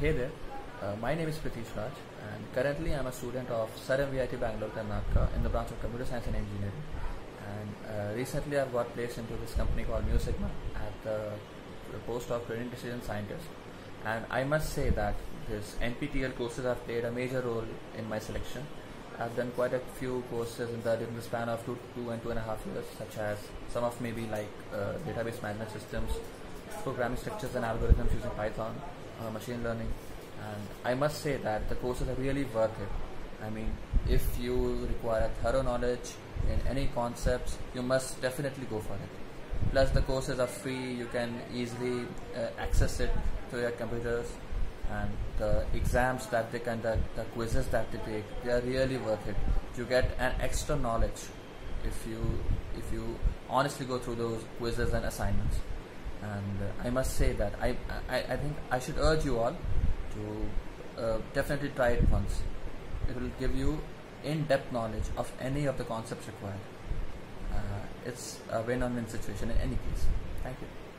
hey there, uh, my name is Pritish Raj and currently I'm a student of Sir M VIT Bangalore, Karnataka in the branch of Computer Science and Engineering. And uh, recently I've got placed into this company called Mu Sigma at the, post of Training Decision Scientist. And I must say that this NPTEL courses have played a major role in my selection. I've done quite a few courses in the, the span of two, two and two and a half years, such as some of maybe like uh, database management systems, programming structures and algorithms using Python, uh, machine learning, and I must say that the courses are really worth it. I mean, if you require a thorough knowledge in any concepts, you must definitely go for it. Plus, the courses are free; you can easily uh, access it through your computers, and the exams that they conduct, the quizzes that they take, they are really worth it. You get an extra knowledge if you if you honestly go through those quizzes and assignments and uh, I must say that I, I, I think I should urge you all to uh, definitely try it once. It will give you in-depth knowledge of any of the concepts required. Uh, it's a win-on-win situation in any case. Thank you.